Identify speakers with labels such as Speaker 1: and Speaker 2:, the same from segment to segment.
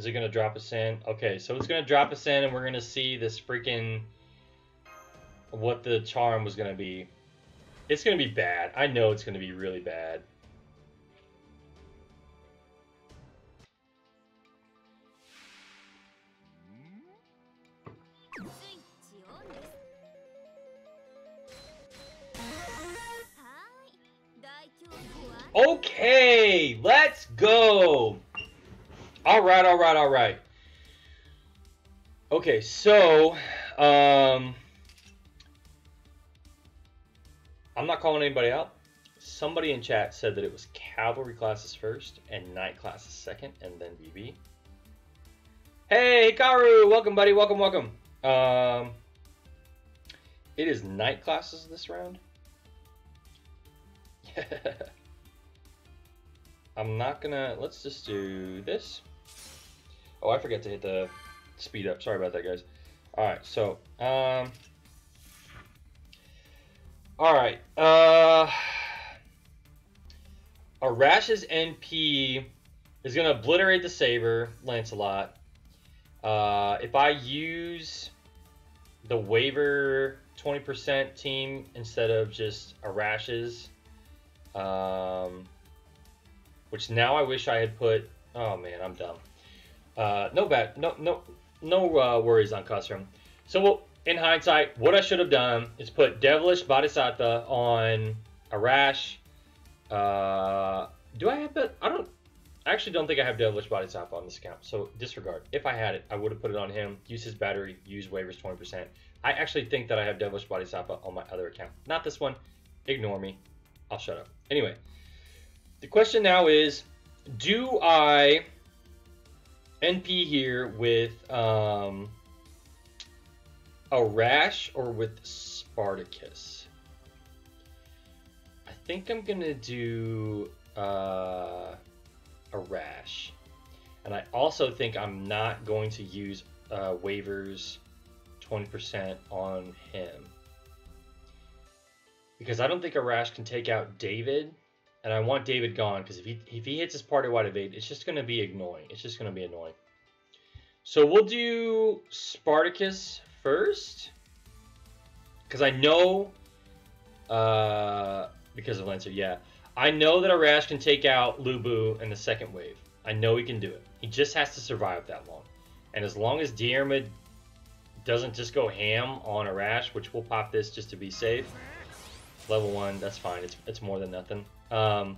Speaker 1: Is it going to drop us in? Okay, so it's going to drop us in, and we're going to see this freaking... What the charm was going to be. It's going to be bad. I know it's going to be really bad. Okay, let's go. All right, all right, all right. Okay, so um, I'm not calling anybody out. Somebody in chat said that it was cavalry classes first and knight classes second, and then BB. Hey, Karu, welcome, buddy, welcome, welcome. Um, it is knight classes this round. I'm not gonna, let's just do this. Oh, I forgot to hit the speed up. Sorry about that, guys. All right, so, um, all right, uh, Arash's NP is gonna obliterate the Saber, Lancelot. Uh, if I use the Waver 20% team instead of just Arash's, um, which now I wish I had put. Oh man, I'm dumb. Uh, no bad, no no no uh, worries on custom. So in hindsight, what I should have done is put Devilish Bodhisattva on Arash. Uh, do I have it? I don't. I actually don't think I have Devilish Bodhisattva on this account, so disregard. If I had it, I would have put it on him. Use his battery. Use Waver's 20%. I actually think that I have Devilish Bodhisattva on my other account. Not this one. Ignore me. I'll shut up. Anyway, the question now is, do I NP here with um, Rash or with Spartacus? I think I'm gonna do uh, Rash, and I also think I'm not going to use uh, Waver's 20% on him. Because I don't think Arash can take out David and I want David gone because if he if he hits his party wide evade, it's just going to be annoying. It's just going to be annoying. So we'll do Spartacus first because I know uh, because of Lancer. Yeah, I know that Arash can take out Lu Bu in the second wave. I know he can do it. He just has to survive that long. And as long as Diarmuid doesn't just go ham on Arash, which we'll pop this just to be safe. Level one, that's fine. It's it's more than nothing. Um,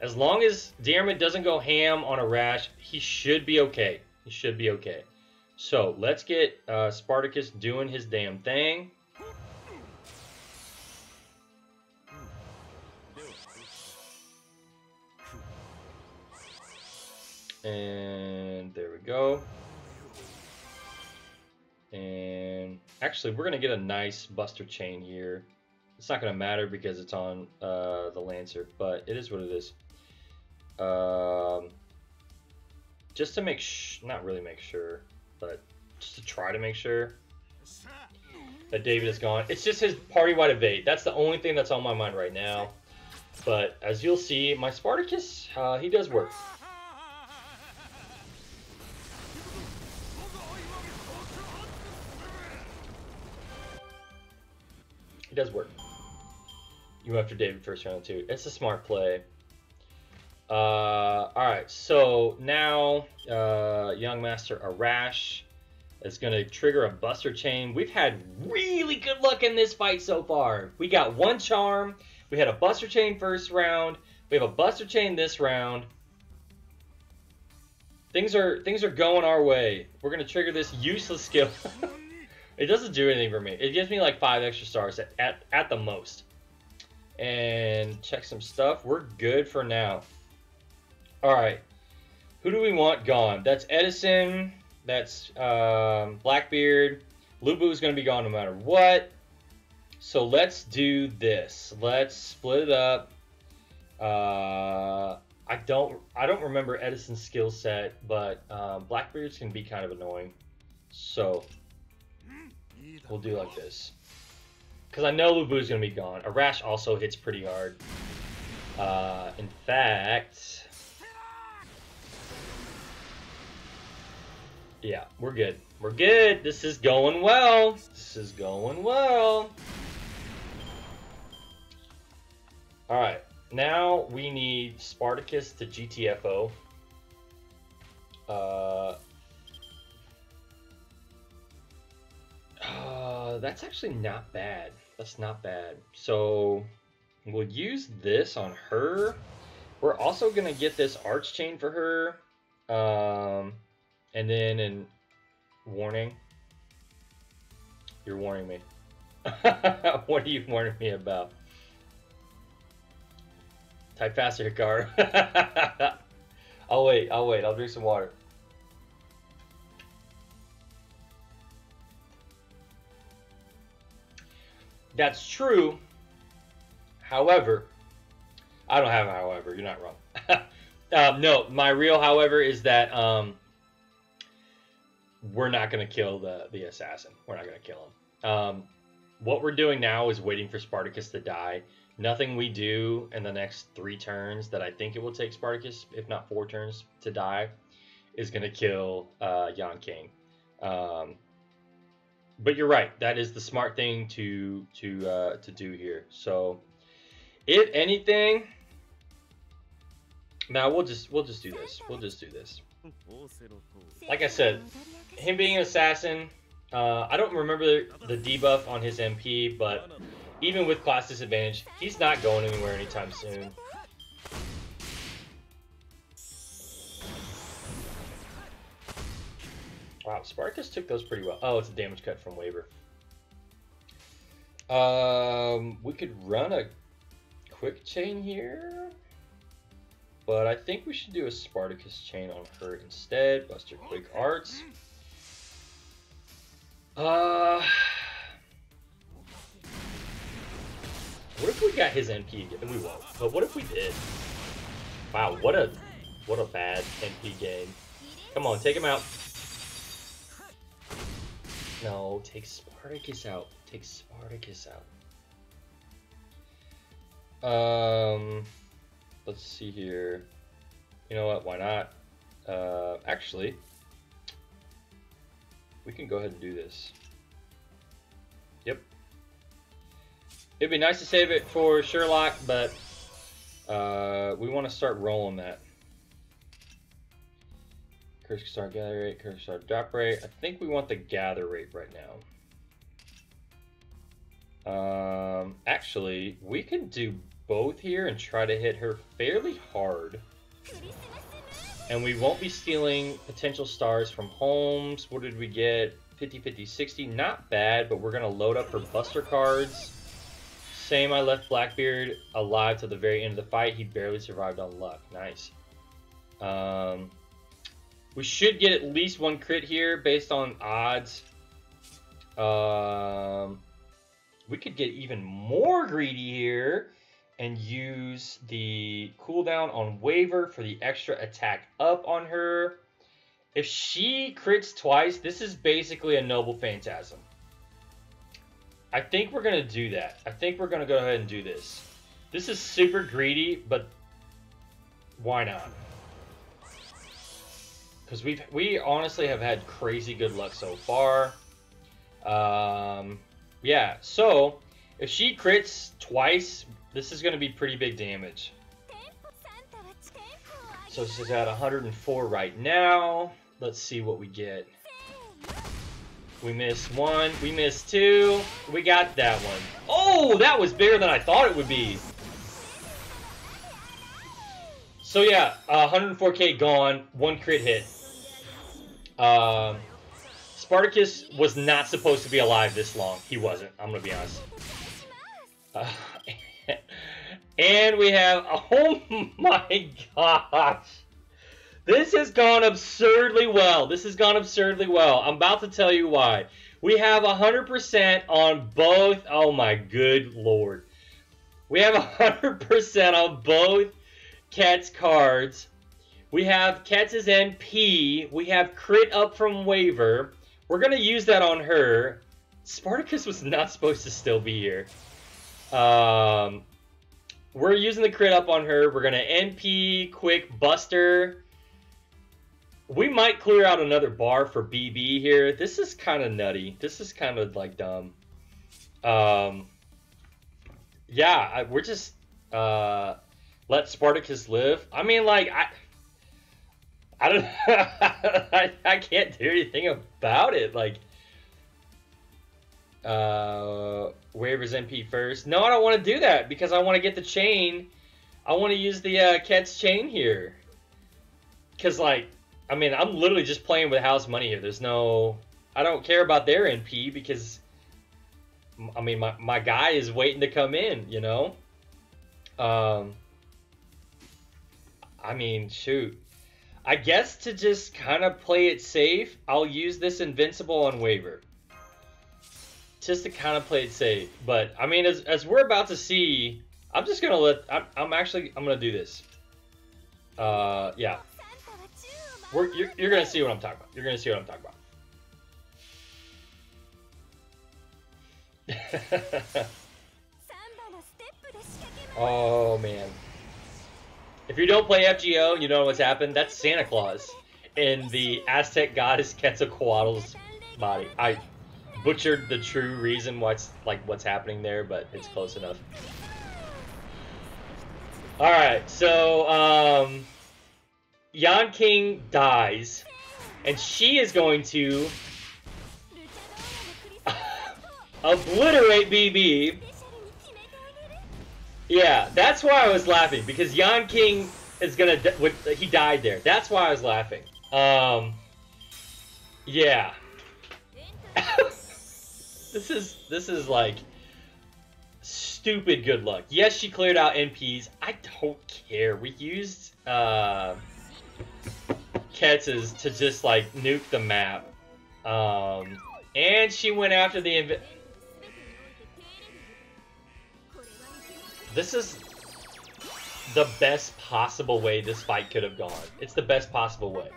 Speaker 1: as long as Diarmuid doesn't go ham on Arash, he should be okay. He should be okay. So let's get uh, Spartacus doing his damn thing. And there we go. And actually, we're going to get a nice Buster Chain here. It's not going to matter because it's on uh, the Lancer, but it is what it is. Um, just to make not really make sure, but just to try to make sure that David is gone. It's just his party-wide evade. That's the only thing that's on my mind right now. But as you'll see, my Spartacus, uh, he does work. He does work. You went after David first round too. It's a smart play. Uh, all right, so now uh, Young Master Arash is going to trigger a Buster Chain. We've had really good luck in this fight so far. We got one charm. We had a Buster Chain first round. We have a Buster Chain this round. Things are things are going our way. We're going to trigger this useless skill. it doesn't do anything for me. It gives me like five extra stars at, at, at the most and check some stuff. We're good for now. All right. Who do we want gone? That's Edison. That's um, Blackbeard. Lu Bu's going to be gone no matter what. So let's do this. Let's split it up. Uh, I don't I don't remember Edison's skill set, but um, Blackbeards can be kind of annoying. So we'll do like this. Because I know Lu Bu's going to be gone. Arash also hits pretty hard. Uh, in fact... Yeah, we're good. We're good. This is going well. This is going well. All right. Now we need Spartacus to GTFO. Uh, that's actually not bad. That's not bad. So we'll use this on her. We're also going to get this Arts chain for her. Um, and then in warning, you're warning me. what are you warning me about? Type faster, car. I'll wait. I'll wait. I'll drink some water. That's true. However, I don't have a however. You're not wrong. um, no, my real however is that um, we're not going to kill the, the assassin. We're not going to kill him. Um, what we're doing now is waiting for Spartacus to die nothing we do in the next three turns that I think it will take Spartacus, if not four turns, to die, is going to kill uh, King. Um, but you're right. That is the smart thing to to uh, to do here. So, if anything, now we'll just we'll just do this. We'll just do this. Like I said, him being an assassin. Uh, I don't remember the debuff on his NP, but even with class disadvantage, he's not going anywhere anytime soon. Wow, Sparkus took those pretty well. Oh, it's a damage cut from Waver. Um, we could run a quick chain here. But I think we should do a Spartacus chain on her instead. Buster Quick Arts. Uh, What if we got his NP again? We won't. But what if we did? Wow, what a what a bad NP game. Come on, take him out. No, take Spartacus out. Take Spartacus out. Um, let's see here. You know what? Why not? Uh, actually, we can go ahead and do this. Yep, It'd be nice to save it for Sherlock, but uh, we want to start rolling that. Crit star gather rate, crit star drop rate. I think we want the gather rate right now. Um, actually, we can do both here and try to hit her fairly hard. And we won't be stealing potential stars from Holmes. What did we get? 50, 50, 60. Not bad, but we're going to load up her buster cards. Same, I left Blackbeard alive till the very end of the fight. He barely survived on luck. Nice. Um, we should get at least one crit here based on odds. Um, we could get even more greedy here and use the cooldown on Waver for the extra attack up on her. If she crits twice, this is basically a Noble Phantasm. I think we're going to do that. I think we're going to go ahead and do this. This is super greedy, but why not? Because we we honestly have had crazy good luck so far. Um, yeah, so if she crits twice, this is going to be pretty big damage. So she's at 104 right now. Let's see what we get. We missed one. We missed two. We got that one. Oh, that was bigger than I thought it would be. So yeah, uh, 104k gone. One crit hit. Um, Spartacus was not supposed to be alive this long. He wasn't. I'm gonna be honest. Uh, and we have. Oh my gosh. This has gone absurdly well. This has gone absurdly well. I'm about to tell you why. We have 100% on both. Oh my good lord. We have 100% on both Ketz's cards. We have Ketz's NP. We have crit up from Waver. We're going to use that on her. Spartacus was not supposed to still be here. Um, we're using the crit up on her. We're going to NP, quick, Buster. we might clear out another bar for BB here. This is kind of nutty. This is kind of like dumb. Um, yeah, I, we're just uh, let Spartacus live. I mean, like I, I don't, I, I can't do anything about it. Like, uh, Waver's NP first. No, I don't want to do that because I want to get the chain. I want to use the uh, Ketz's chain here. Cause like I mean, I'm literally just playing with house money here. There's no, I don't care about their NP because, I mean, my, my guy is waiting to come in, you know? Um, I mean, shoot. I guess to just kind of play it safe, I'll use this Invincible on Waver. Just to kind of play it safe. But, I mean, as, as we're about to see, I'm just going to let, I'm, I'm actually, I'm going to do this. Uh, yeah. We're, you're, you're gonna see what I'm talking about. You're gonna see what I'm talking about. oh man. If you don't play FGO, you know what's happened. That's Santa Claus in the Aztec goddess Quetzalcoatl's body. I butchered the true reason what's like what's happening there, but it's close enough. All right, so um, Yan Qing dies, and she is going to obliterate BB. Yeah, that's why I was laughing because Yan Qing is gonna he died there. That's why I was laughing. Um, yeah. this is this is like stupid good luck. Yes, she cleared out NPs. I don't care. We used uh Ketz's to just like nuke the map. Um, and she went after the This is the best possible way this fight could have gone. It's the best possible way.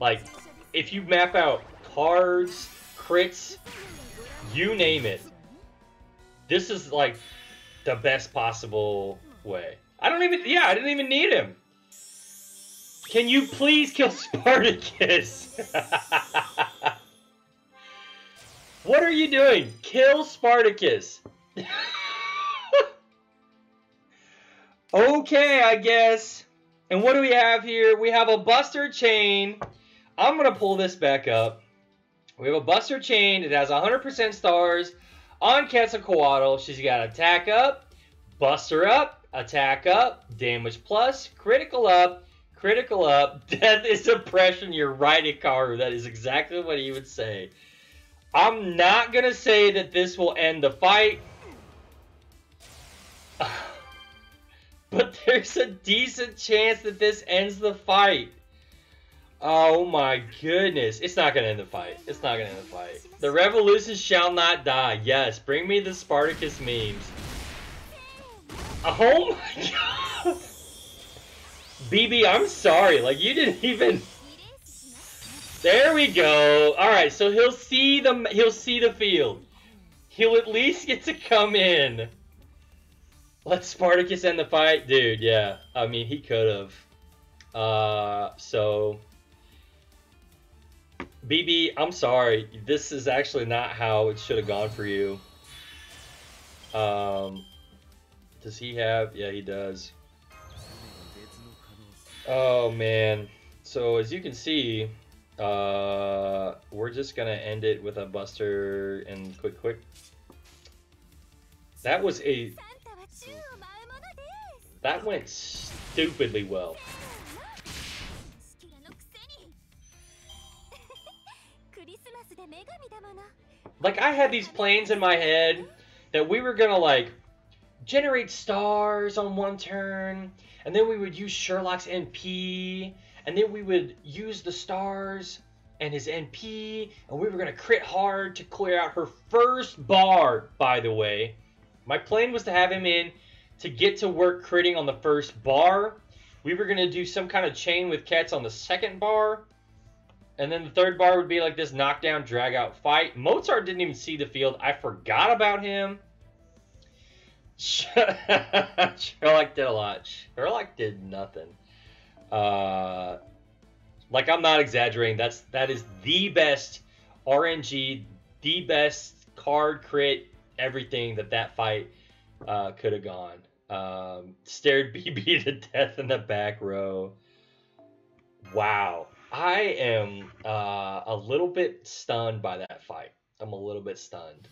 Speaker 1: Like, if you map out cards, crits, you name it, this is like the best possible way. I don't even, yeah, I didn't even need him. Can you please kill Spartacus? what are you doing? Kill Spartacus. okay, I guess. And what do we have here? We have a Buster Chain. I'm going to pull this back up. We have a Buster Chain. It has 100% stars on Quetzalcoatl. She's got attack up, Buster up, attack up, damage plus, critical up, Critical up. Death is oppression. You're right, Ikaru. That is exactly what he would say. I'm not going to say that this will end the fight. But there's a decent chance that this ends the fight. Oh my goodness. It's not going to end the fight. It's not going to end the fight. The revolution shall not die. Yes, bring me the Spartacus memes. Oh my god. BB, I'm sorry. Like, you didn't even... There we go. All right, so he'll see the he'll see the field. He'll at least get to come in. Let Spartacus end the fight, dude. Yeah, I mean he could have. Uh, so BB, I'm sorry. This is actually not how it should have gone for you. Um, does he have? Yeah, he does. Oh man. So as you can see, uh, we're just gonna end it with a buster and quick quick. That was a that went stupidly well. Like I had these plans in my head that we were gonna like generate stars on one turn and then we would use Sherlock's NP, and then we would use the stars and his NP, and we were to crit hard to clear out her first bar, by the way. My plan was to have him in to get to work critting on the first bar. We were going to do some kind of chain with Ketz on the second bar. And then the third bar would be like this knockdown, drag out fight. Mozart didn't even see the field. I forgot about him. Sherlock did a lot. Sherlock did nothing. Uh, Like I'm not exaggerating. That's that is the best RNG, the best card crit, everything that that fight uh, could have gone. Um, stared BB to death in the back row. Wow, I am uh, a little bit stunned by that fight. I'm a little bit stunned.